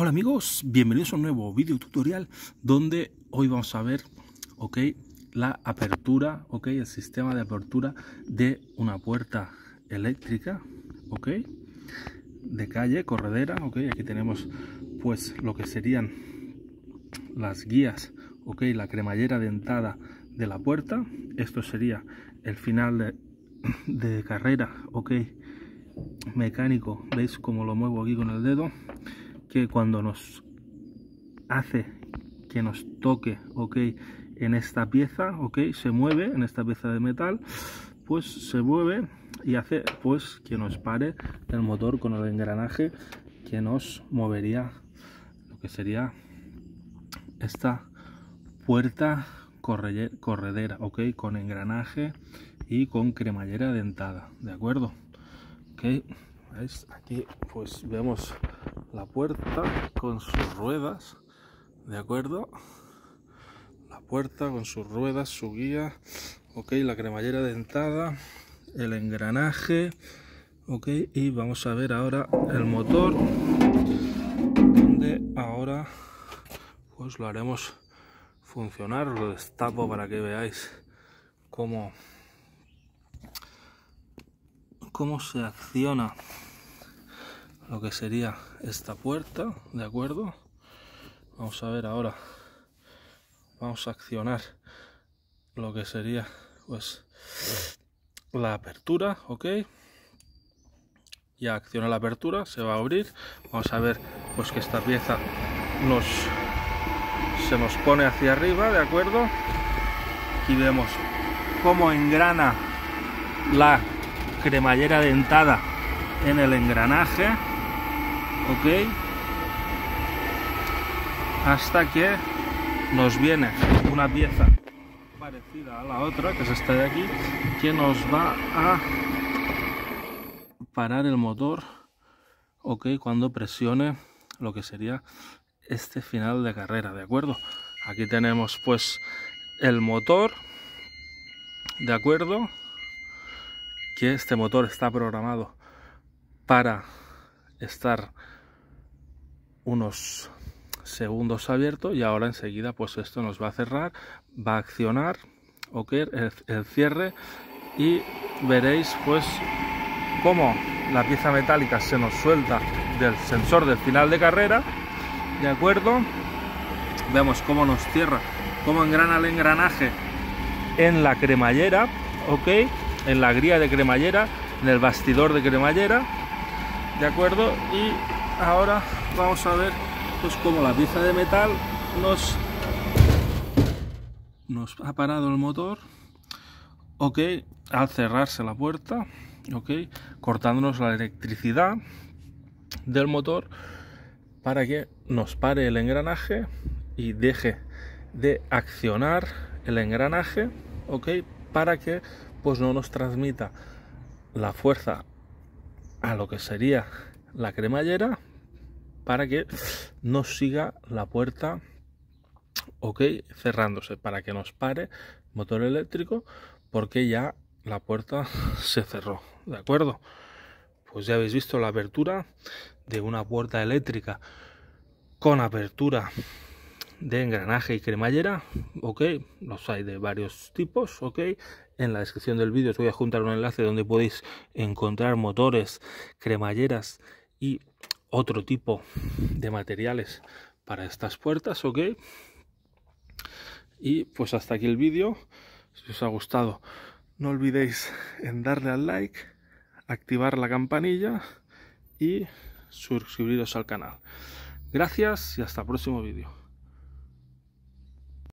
Hola amigos, bienvenidos a un nuevo video tutorial donde hoy vamos a ver, ok, la apertura, ok, el sistema de apertura de una puerta eléctrica, ok, de calle, corredera, ok, aquí tenemos pues lo que serían las guías, ok, la cremallera dentada de la puerta, esto sería el final de, carrera, ok, mecánico, veis cómo lo muevo aquí con el dedo, que cuando nos hace que nos toque, ok, en esta pieza, ok, se mueve en esta pieza de metal, pues se mueve y hace pues que nos pare el motor con el engranaje que nos movería lo que sería esta puerta corredera, ok, con engranaje y con cremallera dentada, ¿de acuerdo? Ok, aquí pues vemos la puerta con sus ruedas, ¿de acuerdo? La puerta con sus ruedas, su guía, ok, la cremallera dentada, el engranaje, ok, y vamos a ver ahora el motor, donde ahora pues lo haremos funcionar, lo destapo para que veáis cómo cómo se acciona lo que sería esta puerta, ¿de acuerdo? Vamos a ver ahora, vamos a accionar lo que sería pues la apertura, ¿ok? Ya acciona la apertura, se va a abrir, vamos a ver pues que esta pieza nos se nos pone hacia arriba, ¿de acuerdo? Aquí vemos cómo engrana la cremallera dentada en el engranaje ok. Hasta que nos viene una pieza parecida a la otra que es esta de aquí que nos va a parar el motor ok cuando presione lo que sería este final de carrera de acuerdo aquí tenemos pues el motor de acuerdo que este motor está programado para estar unos segundos abierto y ahora enseguida pues esto nos va a cerrar va a accionar ok el, cierre y veréis pues cómo la pieza metálica se nos suelta del sensor del final de carrera de acuerdo vemos cómo nos cierra cómo engrana el engranaje en la cremallera ok en la gría de cremallera en el bastidor de cremallera de acuerdo y ahora vamos a ver pues la pieza de metal nos nos ha parado el motor. Ok al cerrarse la puerta ok cortándonos la electricidad del motor para que nos pare el engranaje y deje de accionar el engranaje ok para que pues no nos transmita la fuerza a lo que sería la cremallera para que no siga la puerta ok cerrándose para que nos pare motor eléctrico porque ya la puerta se cerró de acuerdo pues ya habéis visto la apertura de una puerta eléctrica con apertura de engranaje y cremallera, ok, los hay de varios tipos, ok, en la descripción del vídeo os voy a juntar un enlace donde podéis encontrar motores, cremalleras y otro tipo de materiales para estas puertas, ok, y pues hasta aquí el vídeo, si os ha gustado no olvidéis en darle al like, activar la campanilla y suscribiros al canal. Gracias y hasta el próximo vídeo.